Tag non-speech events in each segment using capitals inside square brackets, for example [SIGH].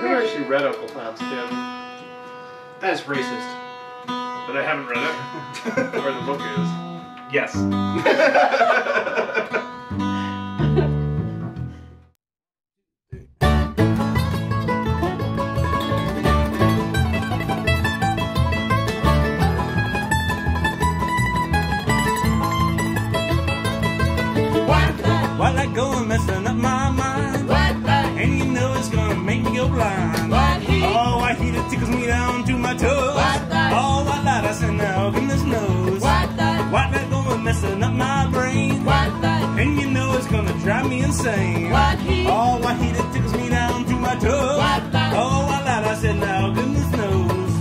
I've never actually read Uncle Tom's Cabin, That is racist. but I haven't read it. [LAUGHS] Where the book is. Yes. [LAUGHS] drive me insane. Oh, I heat it tickles me down to my toes. Oh, I light us and now goodness knows.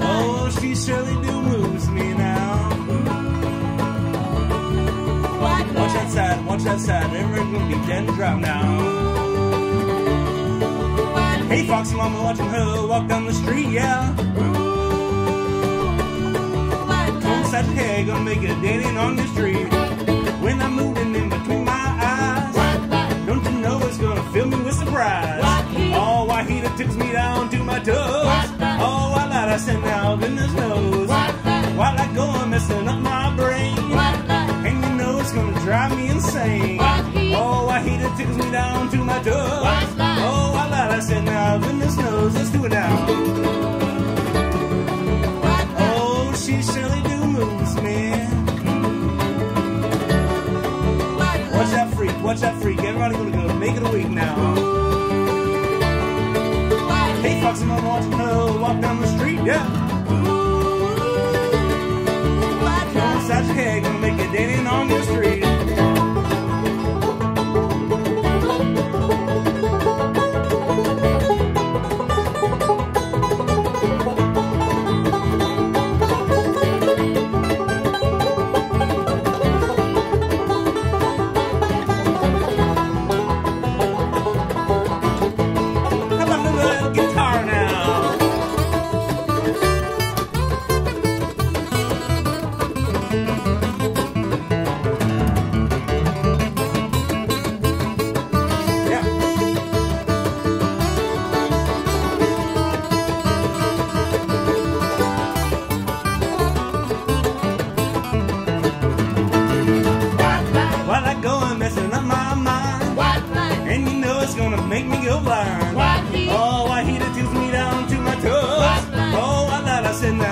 Oh, she surely do moves me now. Watch that side, watch that side. Everyone's gonna be dead and drop now. Hey, Foxy Mama, watching her walk down the street, yeah. Don't such a hair, gonna make a end on the street. When I'm moving in between my eyes, don't you know it's gonna fill me with surprise? Oh, why he that tickles me down to my toes. Oh, I light, I send now, goodness knows. While I go, I'm messing up my brain. And you know it's gonna drive me insane. Oh, it tickles me down to my toes. Watch that freak. Everybody gonna go make it a week now. Hey, Foxy Mama, watching her walk down the street, yeah. A head, gonna make a end on the street.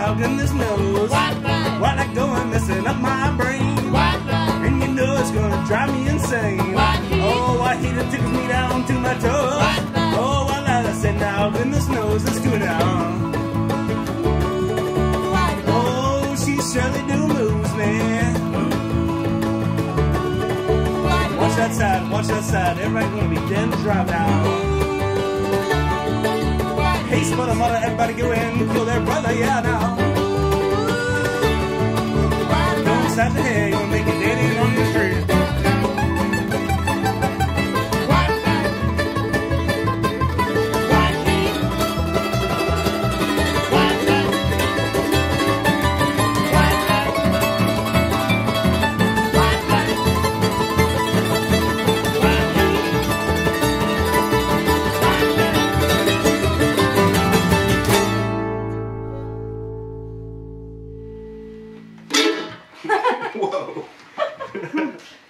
Thought I said now goodness knows. While I go and messing up my brain. And you know it's gonna drive me insane. Oh, I heat it tickles me down to my toes. Oh, I thought I said now goodness knows. Let's do it now. Oh, she surely do moves, man. Watch that side, watch that side. Everybody gonna be dead drop now. Hey, sputter mother, everybody go in kill their brother, yeah now. [LAUGHS] Whoa. [LAUGHS]